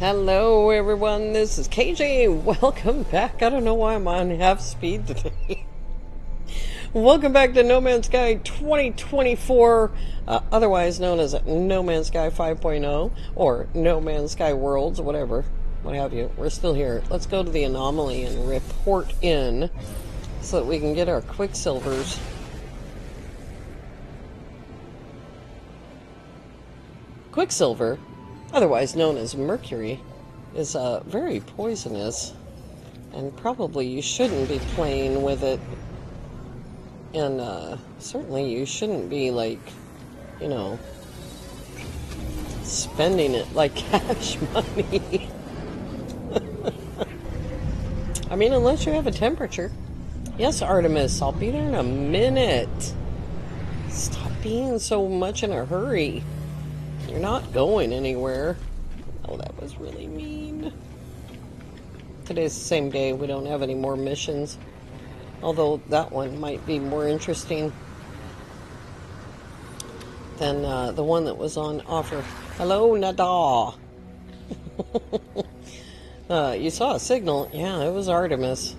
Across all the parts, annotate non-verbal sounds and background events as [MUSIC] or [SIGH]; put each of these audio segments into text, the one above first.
Hello, everyone. This is KJ. Welcome back. I don't know why I'm on half speed today. [LAUGHS] Welcome back to No Man's Sky 2024, uh, otherwise known as No Man's Sky 5.0 or No Man's Sky Worlds, whatever, what have you. We're still here. Let's go to the anomaly and report in so that we can get our quicksilvers. Quicksilver otherwise known as mercury, is uh, very poisonous, and probably you shouldn't be playing with it. And uh, certainly you shouldn't be like, you know, spending it like [LAUGHS] cash money. [LAUGHS] I mean, unless you have a temperature. Yes, Artemis, I'll be there in a minute. Stop being so much in a hurry. You're not going anywhere. Oh, that was really mean. Today's the same day. We don't have any more missions. Although that one might be more interesting than uh, the one that was on offer. Hello, Nada. [LAUGHS] uh, you saw a signal. Yeah, it was Artemis.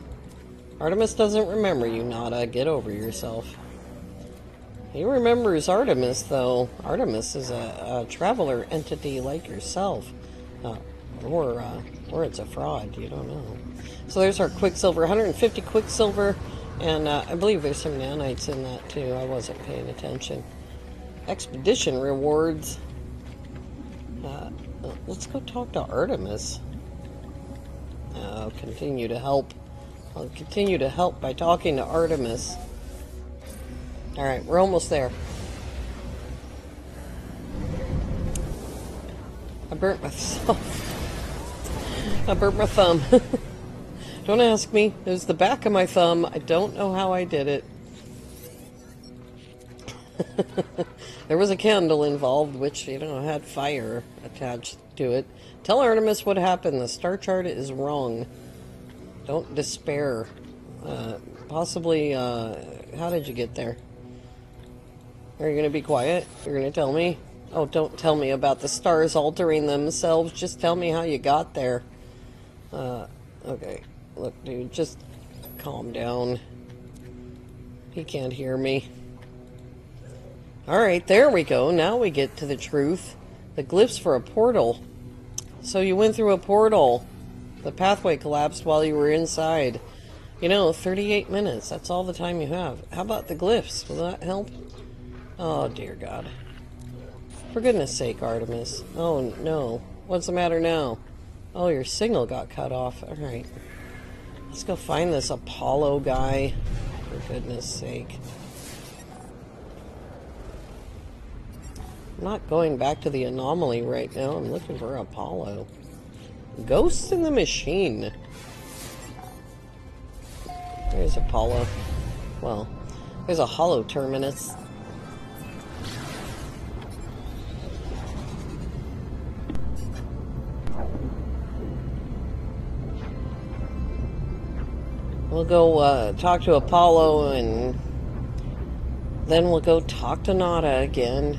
Artemis doesn't remember you, Nada. Get over yourself. He remembers Artemis, though. Artemis is a, a traveler entity like yourself. Uh, or, uh, or it's a fraud, you don't know. So there's our Quicksilver, 150 Quicksilver, and uh, I believe there's some nanites in that too. I wasn't paying attention. Expedition rewards. Uh, let's go talk to Artemis. I'll continue to help. I'll continue to help by talking to Artemis. Alright, we're almost there. I burnt myself. [LAUGHS] I burnt my thumb. [LAUGHS] don't ask me. It was the back of my thumb. I don't know how I did it. [LAUGHS] there was a candle involved, which, you know, had fire attached to it. Tell Artemis what happened. The star chart is wrong. Don't despair. Uh, possibly, uh, how did you get there? Are you going to be quiet? You're going to tell me? Oh, don't tell me about the stars altering themselves. Just tell me how you got there. Uh, okay. Look, dude, just calm down. He can't hear me. Alright, there we go. Now we get to the truth. The glyphs for a portal. So you went through a portal. The pathway collapsed while you were inside. You know, 38 minutes. That's all the time you have. How about the glyphs? Will that help? Oh, dear God. For goodness sake, Artemis. Oh, no. What's the matter now? Oh, your signal got cut off. Alright. Let's go find this Apollo guy. For goodness sake. I'm not going back to the anomaly right now. I'm looking for Apollo. Ghosts in the machine. There's Apollo. Well, there's a hollow terminus We'll go uh, talk to Apollo and then we'll go talk to Nada again.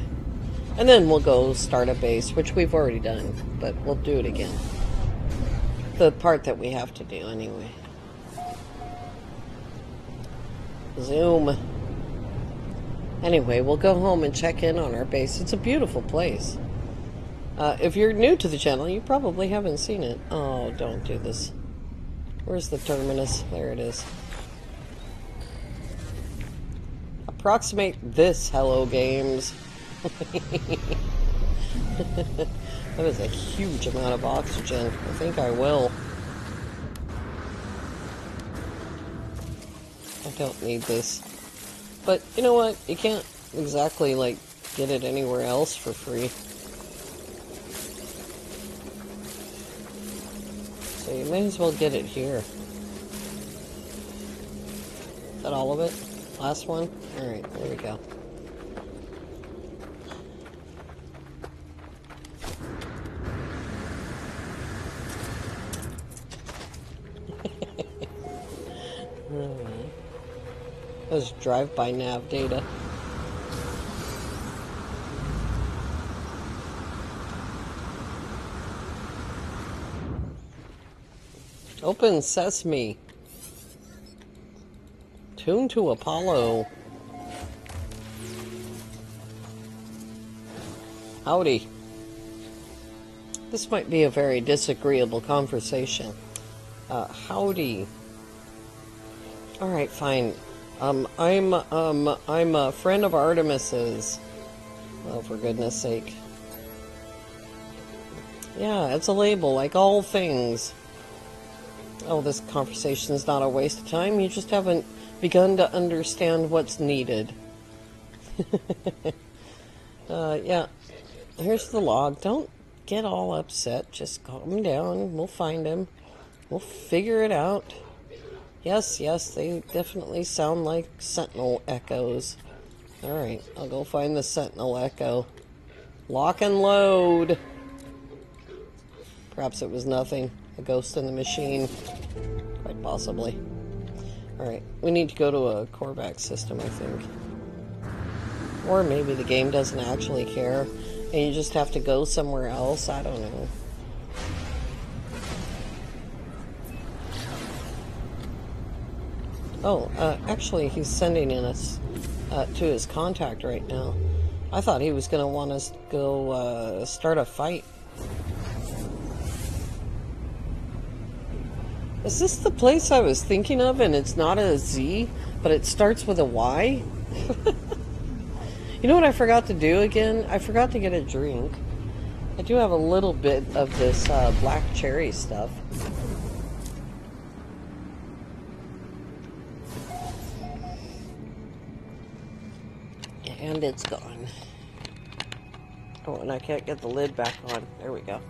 And then we'll go start a base, which we've already done, but we'll do it again. The part that we have to do anyway. Zoom. Anyway, we'll go home and check in on our base. It's a beautiful place. Uh, if you're new to the channel, you probably haven't seen it. Oh, don't do this. Where's the terminus? There it is. Approximate this, Hello Games. [LAUGHS] that is a huge amount of oxygen. I think I will. I don't need this. But, you know what? You can't exactly, like, get it anywhere else for free. So you may as well get it here. Is that all of it? Last one? Alright, there we go. Let's drive by nav data. Open sesame. Tune to Apollo. Howdy. This might be a very disagreeable conversation. Uh, howdy. All right, fine. Um, I'm um, I'm a friend of Artemis's. Oh, for goodness sake. Yeah, it's a label, like all things. Oh, this conversation is not a waste of time. You just haven't begun to understand what's needed. [LAUGHS] uh, yeah. Here's the log. Don't get all upset. Just calm down. We'll find him. We'll figure it out. Yes, yes, they definitely sound like sentinel echoes. Alright, I'll go find the sentinel echo. Lock and load! Perhaps it was nothing. A ghost in the machine. Quite possibly. Alright, we need to go to a Korvax system, I think. Or maybe the game doesn't actually care, and you just have to go somewhere else. I don't know. Oh, uh, actually, he's sending in us uh, to his contact right now. I thought he was going to want us to go uh, start a fight. Is this the place I was thinking of and it's not a Z, but it starts with a Y? [LAUGHS] you know what I forgot to do again? I forgot to get a drink. I do have a little bit of this uh, black cherry stuff. And it's gone. Oh, and I can't get the lid back on. There we go.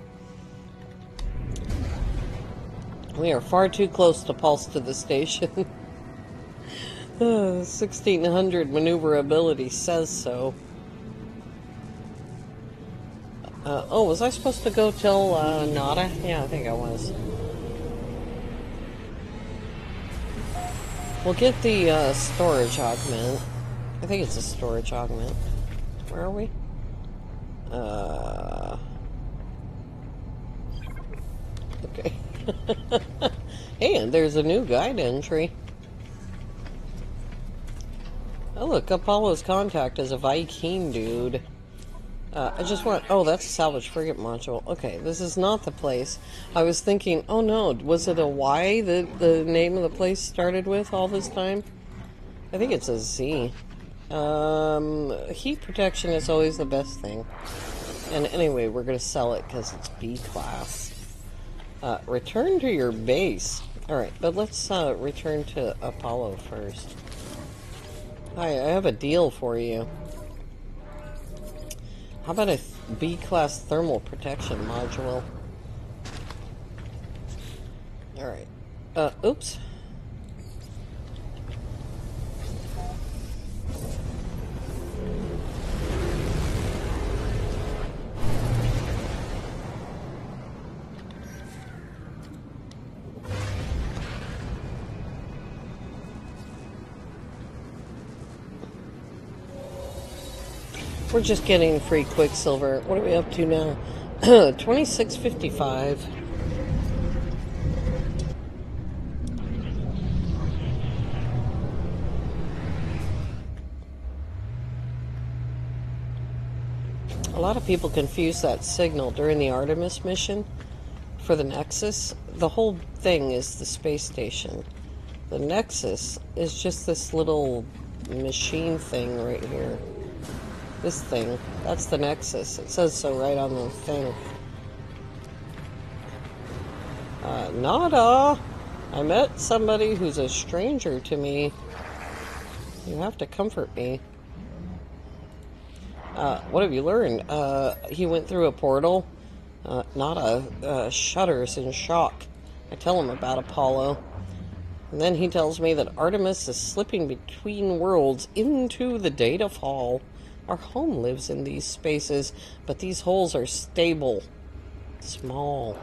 We are far too close to pulse to the station. [LAUGHS] uh, 1600 maneuverability says so. Uh, oh, was I supposed to go till uh, Nada? Yeah, I think I was. We'll get the uh, storage augment. I think it's a storage augment. Where are we? Uh. Okay. hey, [LAUGHS] and there's a new guide entry. Oh, look, Apollo's contact is a Vy'keen dude. Uh, I just want. Oh, that's a salvage frigate module. Okay, this is not the place. I was thinking, oh no, was it a Y that the name of the place started with all this time? I think it's a Z. Um, heat protection is always the best thing. And anyway, we're going to sell it because it's B class. Uh, return to your base. Alright, but let's uh, return to Apollo first. Hi, I have a deal for you. How about a B-class thermal protection module? Alright. Uh, oops. We're just getting free Quicksilver. What are we up to now? [CLEARS THROAT] 2655. A lot of people confuse that signal during the Artemis mission for the Nexus. The whole thing is the space station. The Nexus is just this little machine thing right here. This thing. That's the Nexus. It says so right on the thing. Uh, nada! I met somebody who's a stranger to me. You have to comfort me. Uh, what have you learned? Uh, he went through a portal. Uh, Nada uh, shudders in shock. I tell him about Apollo. And then he tells me that Artemis is slipping between worlds into the data fall. Our home lives in these spaces, but these holes are stable, small.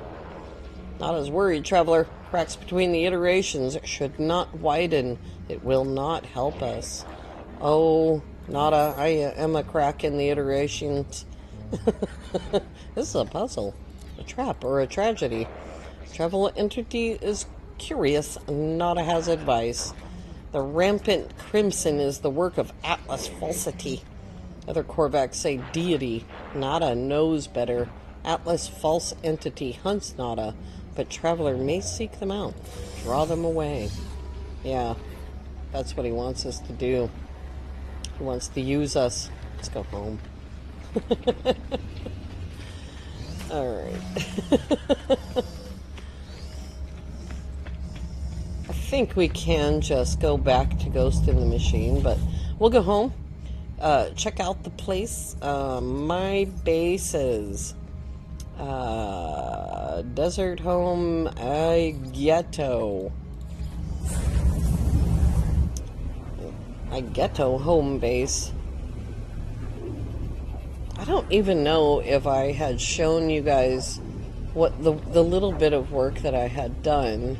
Not as worried, traveler. Cracks between the iterations should not widen. It will not help us. Oh, Nada, I am a crack in the iterations. [LAUGHS] this is a puzzle, a trap, or a tragedy. Travel entity is curious, Nada has advice. The rampant crimson is the work of Atlas falsity. Other Korvax say deity. Nada knows better. Atlas false entity hunts Nada, but Traveler may seek them out, draw them away. Yeah, that's what he wants us to do. He wants to use us. Let's go home. [LAUGHS] Alright. [LAUGHS] I think we can just go back to Ghost in the Machine, but we'll go home. Uh, check out the place. Uh, my bases. Uh, Desert Home I Ghetto. I ghetto home base. I don't even know if I had shown you guys what the, the little bit of work that I had done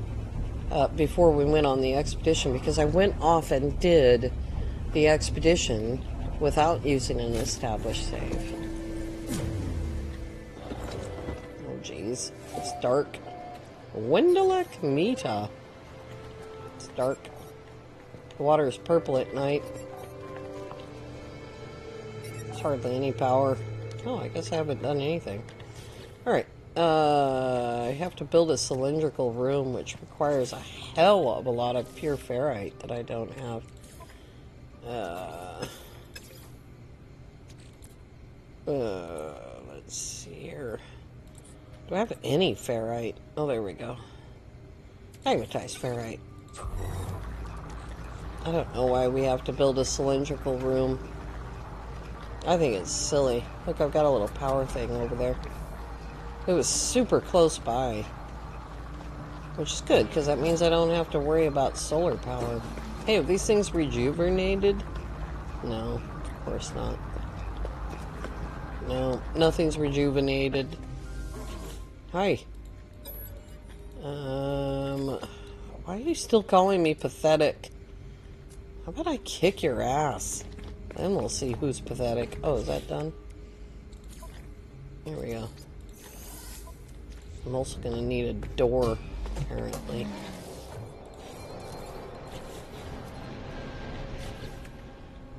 uh, before we went on the expedition because I went off and did the expedition without using an established save. Oh, jeez. It's dark. Wendalek Mita. It's dark. The water is purple at night. There's hardly any power. Oh, I guess I haven't done anything. Alright. Uh, I have to build a cylindrical room, which requires a hell of a lot of pure ferrite that I don't have. Uh, uh, let's see here. Do I have any ferrite? Oh, there we go. Magnetized ferrite. I don't know why we have to build a cylindrical room. I think it's silly. Look, I've got a little power thing over there. It was super close by. Which is good, because that means I don't have to worry about solar power. Hey, have these things rejuvenated? No, of course not. No, nothing's rejuvenated. Hi. Um, why are you still calling me pathetic? How about I kick your ass? Then we'll see who's pathetic. Oh, is that done? Here we go. I'm also to need a door, apparently.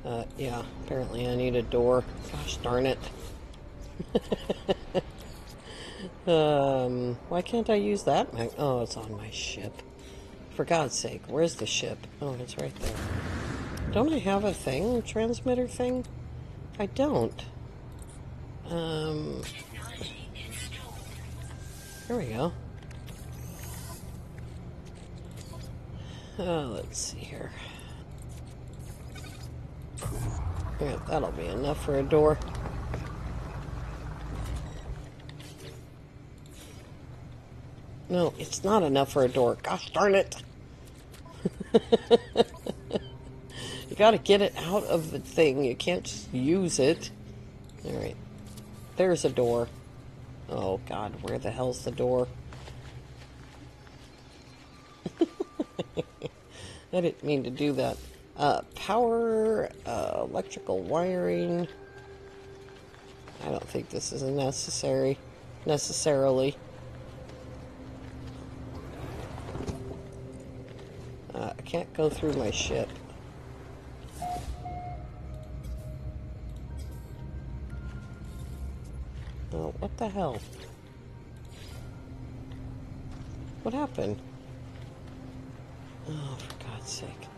Uh, yeah, apparently I need a door. Gosh darn it. Um, why can't I use that? My, Oh, it's on my ship. For God's sake, where's the ship? Oh, it's right there. Don't I have a thing? Transmitter thing? I don't. Um, here we go. Oh, let's see here. Yeah, that'll be enough for a door. No, it's not enough for a door. Gosh darn it. [LAUGHS] you gotta get it out of the thing. You can't just use it. Alright. There's a door. Oh god, where the hell's the door? [LAUGHS] I didn't mean to do that. Uh, power, uh, electrical wiring. I don't think this is necessary, necessarily. Uh, I can't go through my ship. Oh, what the hell? What happened? Oh, for God's sake.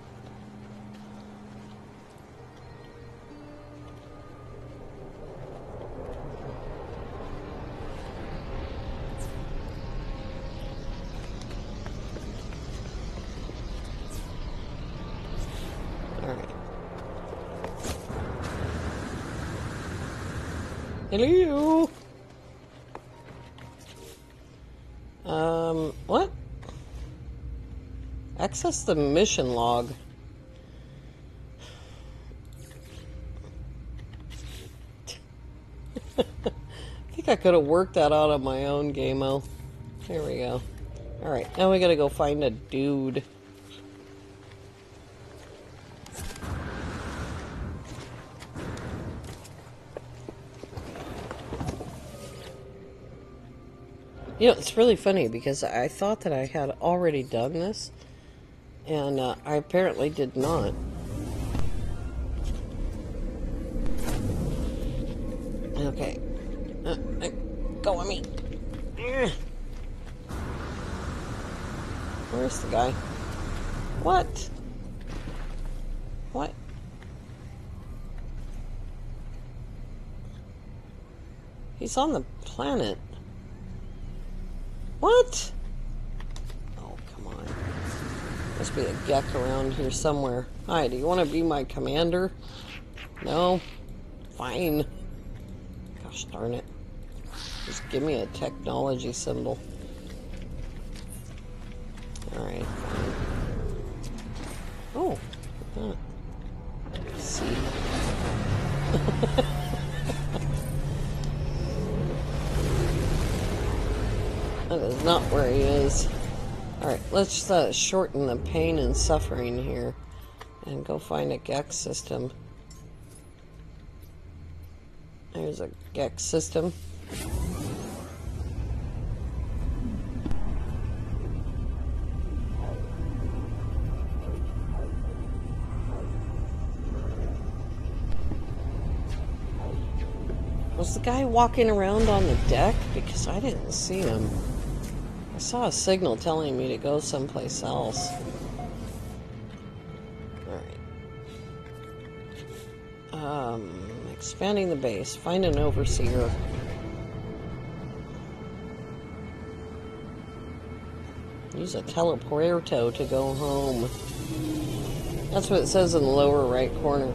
Access the mission log. [LAUGHS] I think I could have worked that out on my own, Gameo. Here we go. Alright, now we gotta go find a dude. You know, it's really funny because I thought that I had already done this, and uh, I apparently did not. Okay. Uh, uh, go on me. Where's the guy? What? What? He's on the planet. What? Oh, come on. Gek around here somewhere. Hi, do you want to be my commander? No? Fine. Gosh darn it. Just give me a technology symbol. Alright. Oh. See? [LAUGHS] That is not where he is. Alright, let's uh, shorten the pain and suffering here and go find a Gek system. There's a Gek system. Was the guy walking around on the deck? Because I didn't see him. I saw a signal telling me to go someplace else. Alright. Um, expanding the base. Find an overseer. Use a teleporto to go home. That's what it says in the lower right corner.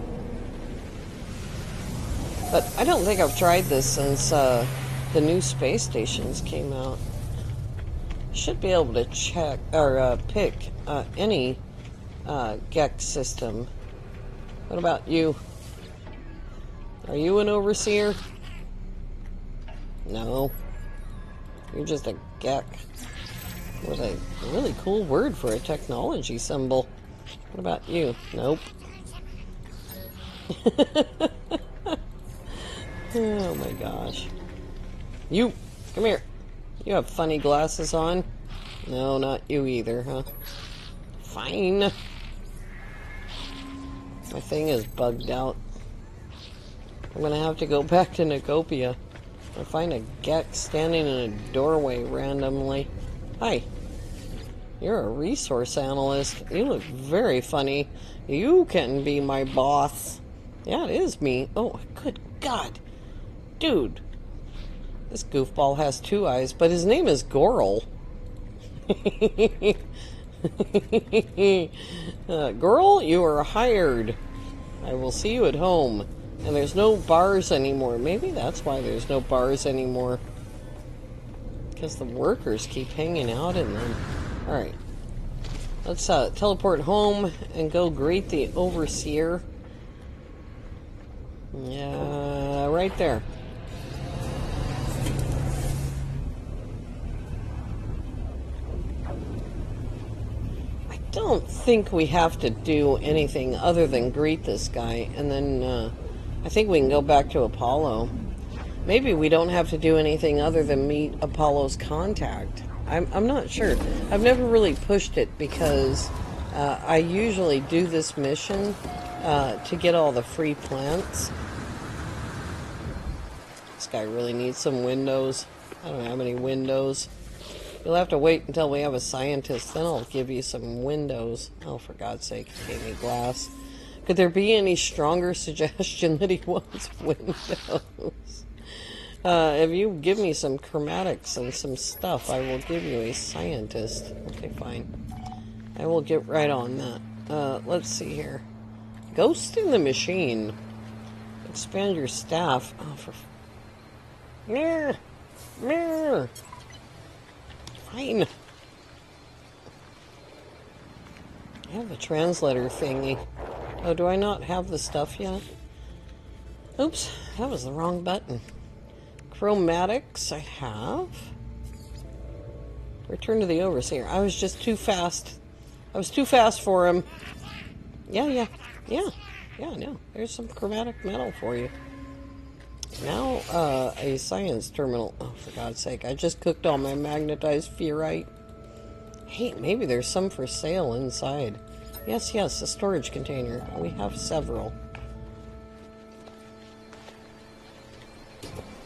But I don't think I've tried this since uh, the new space stations came out should be able to check or uh, pick uh, any uh, Gek system. What about you? Are you an overseer? No. You're just a Gek. What a really cool word for a technology symbol. What about you? Nope. [LAUGHS] oh my gosh. You, come here. You have funny glasses on? No, not you either, huh? Fine. My thing is bugged out. I'm gonna have to go [LAUGHS] back to Nicopia. I find a Gek standing in a doorway randomly. Hi. You're a resource analyst. You look very funny. You can be my boss. Yeah, it is me. Oh, good God. Dude, this goofball has two eyes, but his name is Gorl. [LAUGHS] uh, girl, you are hired. I will see you at home. And there's no bars anymore. Maybe that's why there's no bars anymore. Because the workers keep hanging out in them. Alright. Let's uh, teleport home and go greet the overseer. Yeah, right there. Don't think we have to do anything other than greet this guy, and then uh, I think we can go back to Apollo. Maybe we don't have to do anything other than meet Apollo's contact. I'm, I'm not sure. I've never really pushed it because uh, I usually do this mission uh, to get all the free plants. This guy really needs some windows. I don't have any windows. You'll have to wait until we have a scientist, then I'll give you some windows. Oh, for God's sake, he gave me glass. Could there be any stronger [LAUGHS] suggestion that he wants [LAUGHS] windows? Uh, if you give me some chromatics and some stuff, I will give you a scientist. Okay, fine. I will get right on that. Uh, let's see here. Ghost in the machine. Expand your staff. Oh, for... Mirror! Mirror! Fine. I have a translator thingy. Oh, do I not have the stuff yet? Oops, that was the wrong button. Chromatics, I have. Return to the Overseer. I was just too fast. I was too fast for him. Yeah, yeah, yeah, yeah, no. There's some chromatic metal for you. Now, uh, a science terminal. Oh, for God's sake, I just cooked all my magnetized ferrite. Hey, maybe there's some for sale inside. Yes, yes, a storage container. We have several.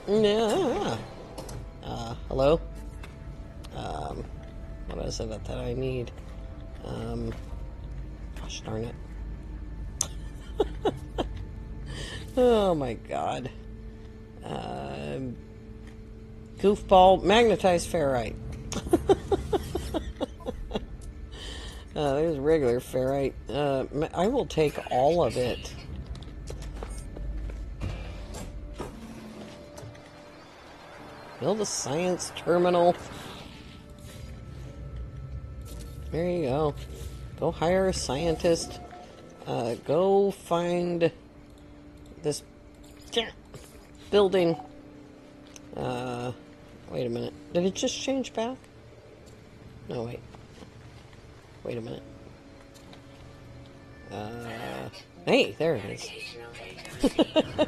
Yeah. Uh, hello? Um, what is it that I need? Um, gosh darn it. [LAUGHS] oh my god. Uh, goofball magnetized ferrite. [LAUGHS] uh, there's regular ferrite. Uh, I will take all of it. Build a science terminal. There you go. Go hire a scientist. Uh, go find this building. Uh, wait a minute. Did it just change back? No, wait. Wait a minute. Uh, hey, there it is. [LAUGHS]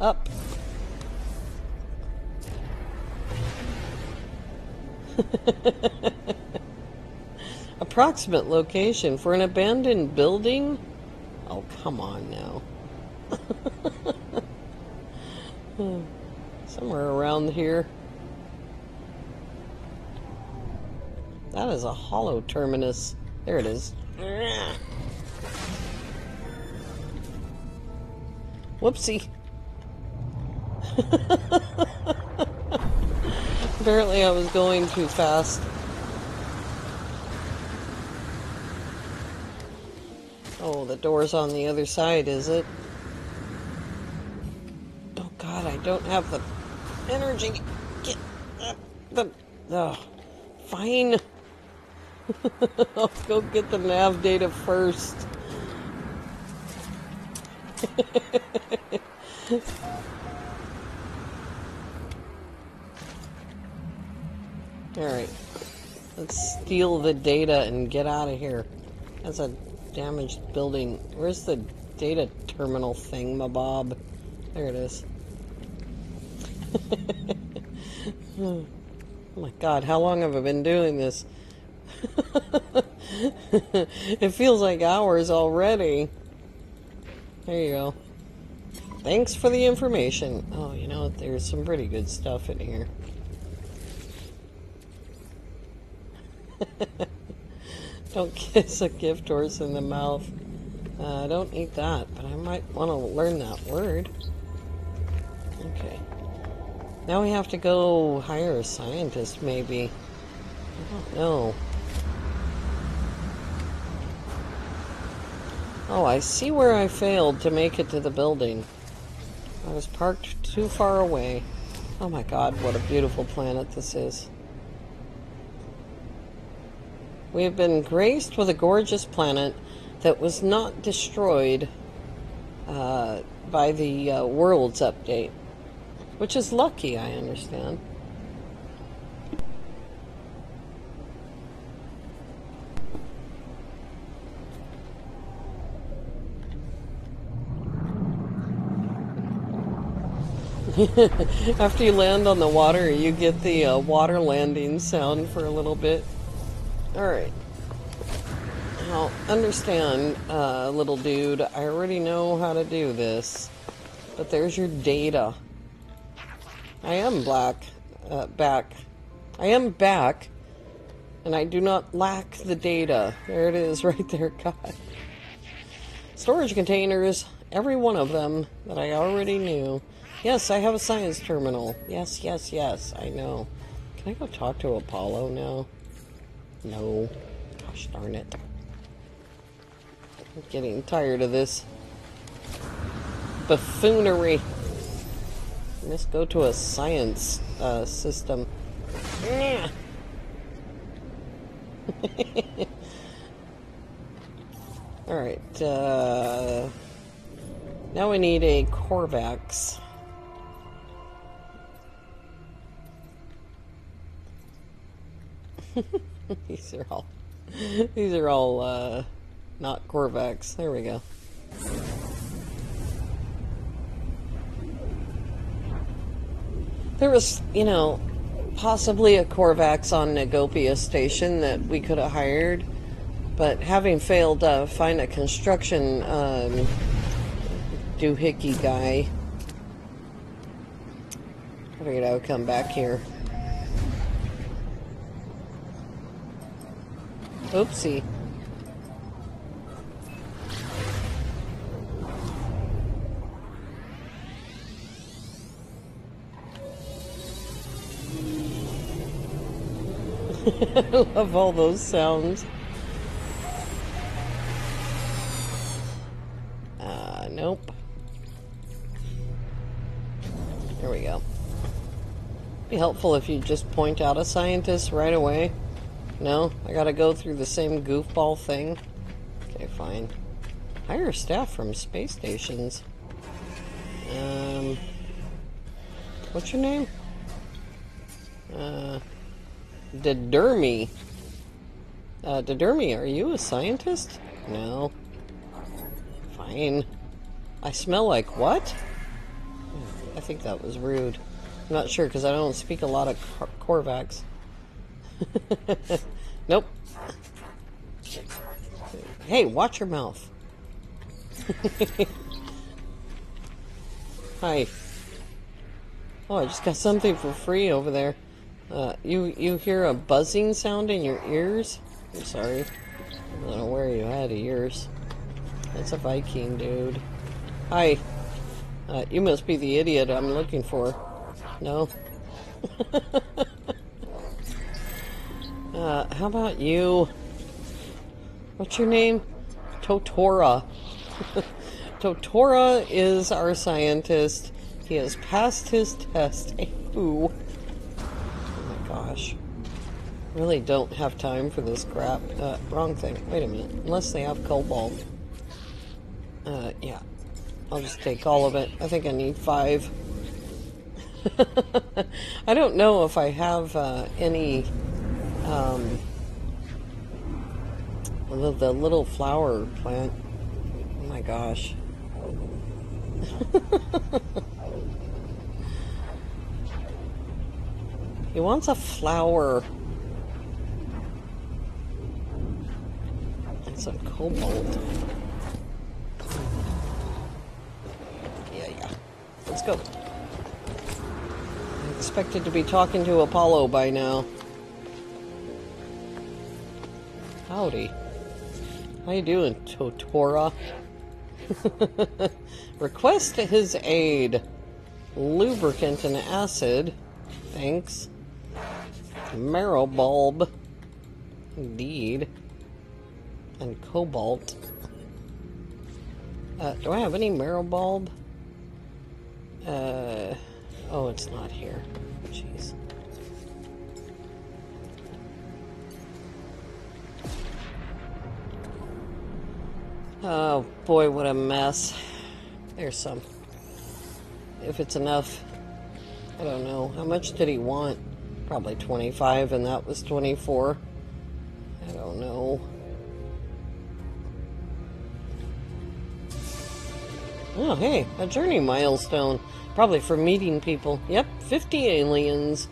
Up. [LAUGHS] Approximate location for an abandoned building? Oh, come on now. [LAUGHS] Somewhere around here. That is a hollow terminus. There it is. [LAUGHS] Whoopsie. [LAUGHS] Apparently I was going too fast. Oh, the door's on the other side, is it? Oh god, I don't have the energy. Get the... Oh, fine. [LAUGHS] I'll go get the nav data first. [LAUGHS] Alright. Let's steal the data and get out of here. That's a damaged building. Where's the data terminal thing, my bob? There it is. [LAUGHS] oh my god, how long have I been doing this? [LAUGHS] it feels like hours already. There you go. Thanks for the information. Oh, you know, there's some pretty good stuff in here. [LAUGHS] don't [LAUGHS] kiss a gift horse in the mouth. Uh, don't eat that, but I might want to learn that word. Okay. Now we have to go hire a scientist, maybe. I don't know. Oh, I see where I failed to make it to the building. I was parked too far away. Oh my god, what a beautiful planet this is. We have been graced with a gorgeous planet that was not destroyed uh, by the uh, Worlds update, which is lucky, I understand. [LAUGHS] After you land on the water, you get the uh, water landing sound for a little bit. Alright. Now, understand, uh, little dude, I already know how to do this. But there's your data. I am black. Uh, back. I am back. And I do not lack the data. There it is, [LAUGHS] right there, God. Storage containers, every one of them that I already knew. Yes, I have a science terminal. Yes, yes, yes, I know. Can I go talk to Apollo now? No. Gosh darn it. I'm getting tired of this buffoonery. Let's go to a science uh, system. [LAUGHS] Alright, uh, now we need a Korvax. [LAUGHS] [LAUGHS] these are all these are all uh, not Korvax. There we go. There was, you know, possibly a Korvax on Nagopia station that we could have hired, but having failed to find a construction um, doohickey guy, I figured I would come back here. Oopsie. I [LAUGHS] love all those sounds. Uh, nope. There we go. Be helpful if you just point out a scientist right away. No, I gotta go through the same goofball thing. Okay, fine. Hire staff from space stations. Um, what's your name? Uh, Didermi. Uh, are you a scientist? No. Fine. I smell like what? I think that was rude. I'm not sure because I don't speak a lot of Cor Korvax. [LAUGHS] nope. Hey, watch your mouth. [LAUGHS] Hi. Oh, I just got something for free over there. Uh, you you hear a buzzing sound in your ears? I'm sorry. I don't know where you had ears. That's a Vy'keen dude. Hi. Uh, you must be the idiot I'm looking for. No? [LAUGHS] uh, how about you? What's your name? Totora. [LAUGHS] Totora is our scientist. He has passed his test. [LAUGHS] Ooh Oh my gosh. Really don't have time for this crap. Uh, wrong thing. Wait a minute. Unless they have cobalt. Uh, yeah. I'll just take all of it. I think I need five. [LAUGHS] I don't know if I have uh, any um, the, the little flower plant. Oh my gosh. [LAUGHS] He wants a flower. And some cobalt. Yeah, yeah. Let's go. I expected to be talking to Apollo by now. Howdy. How you doing, Totora? [LAUGHS] Request his aid. Lubricant and acid. Thanks. Marrow bulb. Indeed. And cobalt. Uh, do I have any marrow bulb? Uh, oh, it's not here. Oh boy, what a mess. There's some. If it's enough. I don't know. How much did he want? Probably 25, and that was 24. I don't know. Oh, hey, a journey milestone. Probably for meeting people. Yep, 50 aliens.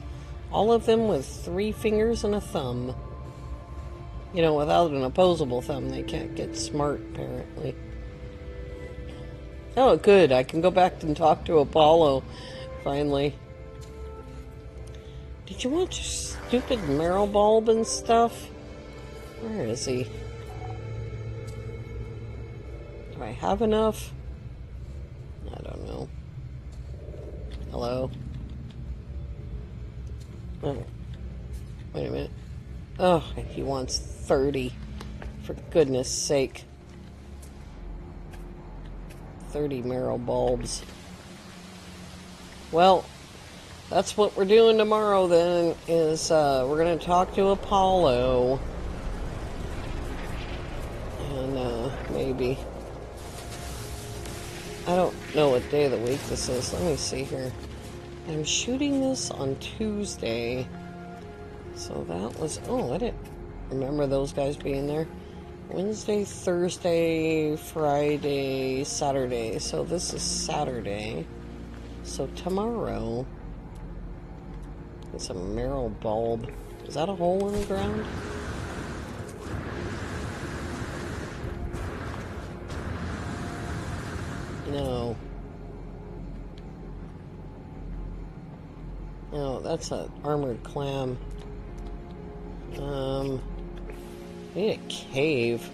All of them with three fingers and a thumb. You know, without an opposable thumb, they can't get smart, apparently. Oh, good. I can go back and talk to Apollo, finally. Did you want your stupid marrow bulb and stuff? Where is he? Do I have enough? I don't know. Hello? Oh. Wait a minute. Oh, he wants 30. For goodness sake. 30 marrow bulbs. Well, that's what we're doing tomorrow then is uh, we're going to talk to apollo and uh, maybe i don't know what day of the week this is let me see here i'm shooting this on tuesday so that was oh i didn't remember those guys being there Wednesday, Thursday, Friday, Saturday. So this is Saturday. So tomorrow. It's a marrow bulb. Is that a hole in the ground? No. No, that's an armored clam. Um, I need a cave.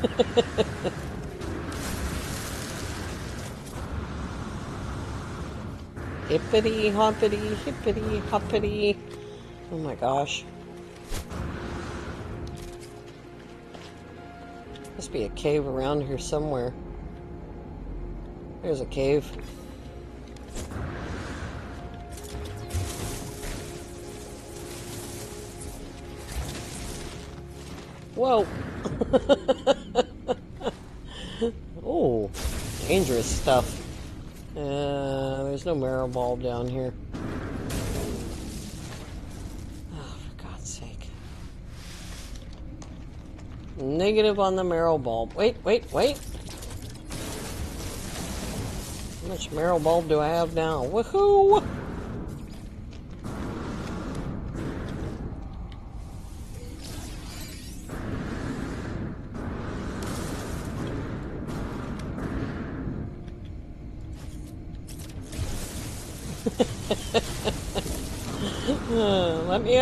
[LAUGHS] Hippity hoppity, hippity hoppity. Oh my gosh. Must be a cave around here somewhere. There's a cave. Whoa. [LAUGHS] oh, dangerous stuff. Uh, there's no marrow bulb down here. Oh, for God's sake. Negative on the marrow bulb. Wait, wait, wait. How much marrow bulb do I have now? Woohoo!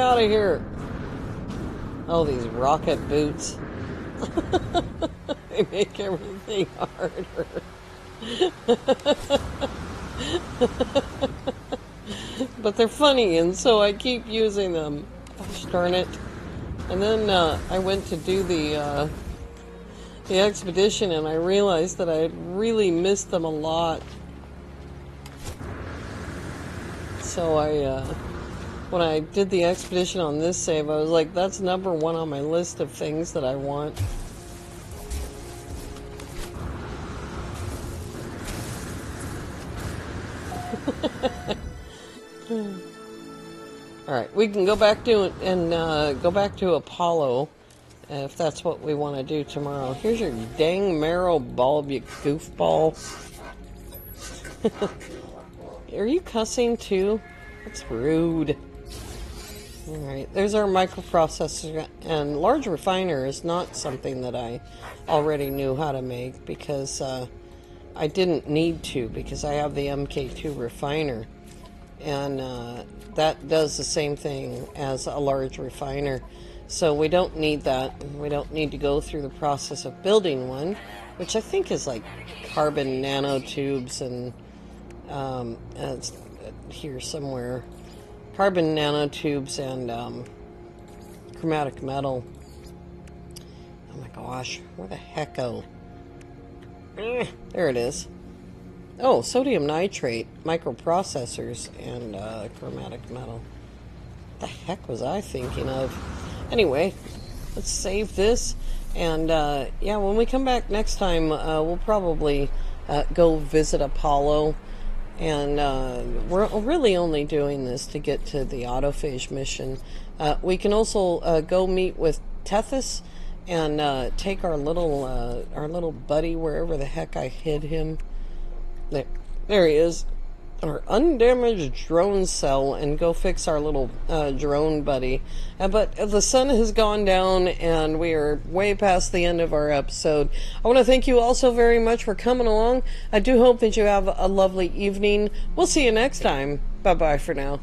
Out of here. Oh, these rocket boots. [LAUGHS] they make everything harder. [LAUGHS] but they're funny, and so I keep using them. Gosh darn it. And then uh, I went to do the uh, the expedition, and I realized that I had really missed them a lot. So I, uh, when I did the expedition on this save, I was like, that's number one on my list of things that I want. [LAUGHS] All right, we can go back to and uh, go back to Apollo if that's what we want to do tomorrow. Here's your dang marrow bulb, you goofball. [LAUGHS] Are you cussing too? That's rude. Alright, there's our microprocessor, and large refiner is not something that I already knew how to make because uh, I didn't need to because I have the MK2 refiner. And uh, that does the same thing as a large refiner. So we don't need that. We don't need to go through the process of building one, which I think is like carbon nanotubes and um, here somewhere. Carbon nanotubes and um, chromatic metal. Oh my gosh, where the heck oh? there it is. Oh, sodium nitrate, microprocessors, and uh, chromatic metal. What the heck was I thinking of? Anyway, let's save this. And uh, yeah, when we come back next time, uh, we'll probably uh, go visit Apollo and uh, we're really only doing this to get to the autophage mission. Uh, we can also uh, go meet with Tethys and uh, take our little uh, our little buddy wherever the heck I hid him. There, there he is our undamaged drone cell and go fix our little uh, drone buddy. Uh, but the sun has gone down and we are way past the end of our episode. I want to thank you all so very much for coming along. I do hope that you have a lovely evening. We'll see you next time. Bye bye for now.